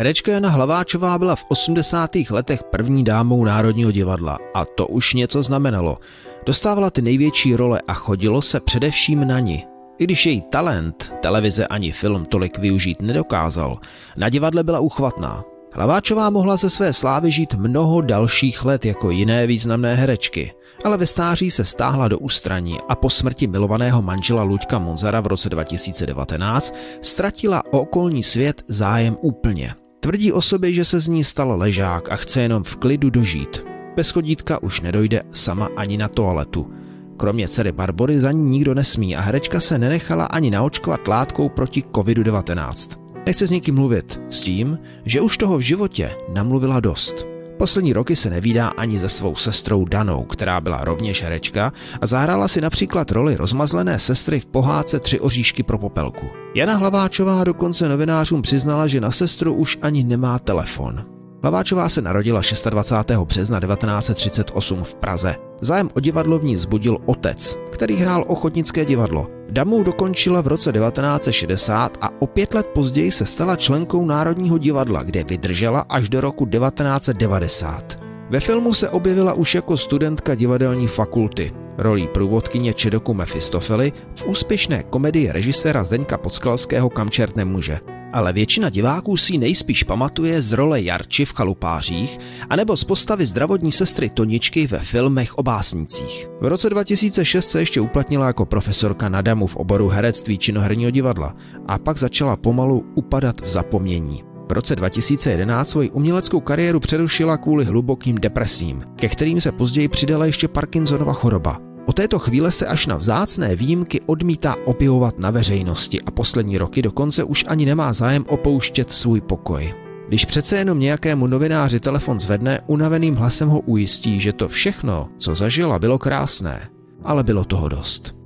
Herečka Jana Hlaváčová byla v 80. letech první dámou Národního divadla a to už něco znamenalo. Dostávala ty největší role a chodilo se především na ní. I když její talent televize ani film tolik využít nedokázal, na divadle byla uchvatná. Hlaváčová mohla ze své slávy žít mnoho dalších let jako jiné významné herečky, ale ve stáří se stáhla do ústraní a po smrti milovaného manžela Luďka Monzara v roce 2019 ztratila okolní svět zájem úplně. Tvrdí o sobě, že se z ní stal ležák a chce jenom v klidu dožít. Bez chodítka už nedojde sama ani na toaletu. Kromě dcery Barbory za ní nikdo nesmí a herečka se nenechala ani naočkovat látkou proti COVID-19. Nechce s někým mluvit, s tím, že už toho v životě namluvila dost. Poslední roky se nevídá ani se svou sestrou Danou, která byla rovněž herečka a zahrála si například roli rozmazlené sestry v pohádce Tři oříšky pro popelku. Jana Hlaváčová dokonce novinářům přiznala, že na sestru už ani nemá telefon. Hlaváčová se narodila 26. března 1938 v Praze. Zájem o divadlo v ní zbudil otec, který hrál ochotnické divadlo. Damu dokončila v roce 1960 a o pět let později se stala členkou Národního divadla, kde vydržela až do roku 1990. Ve filmu se objevila už jako studentka divadelní fakulty. Rolí průvodkyně Čedoku Mefistofely v úspěšné komedii režiséra Zdeňka Podskalského Kam čert nemůže ale většina diváků si nejspíš pamatuje z role Jarči v Chalupářích anebo z postavy zdravotní sestry Toničky ve filmech o básnicích. V roce 2006 se ještě uplatnila jako profesorka na damu v oboru herectví činoherního divadla a pak začala pomalu upadat v zapomnění. V roce 2011 svoji uměleckou kariéru přerušila kvůli hlubokým depresím, ke kterým se později přidala ještě Parkinsonova choroba. O této chvíle se až na vzácné výjimky odmítá objevovat na veřejnosti a poslední roky dokonce už ani nemá zájem opouštět svůj pokoj. Když přece jenom nějakému novináři telefon zvedne, unaveným hlasem ho ujistí, že to všechno, co zažila, bylo krásné, ale bylo toho dost.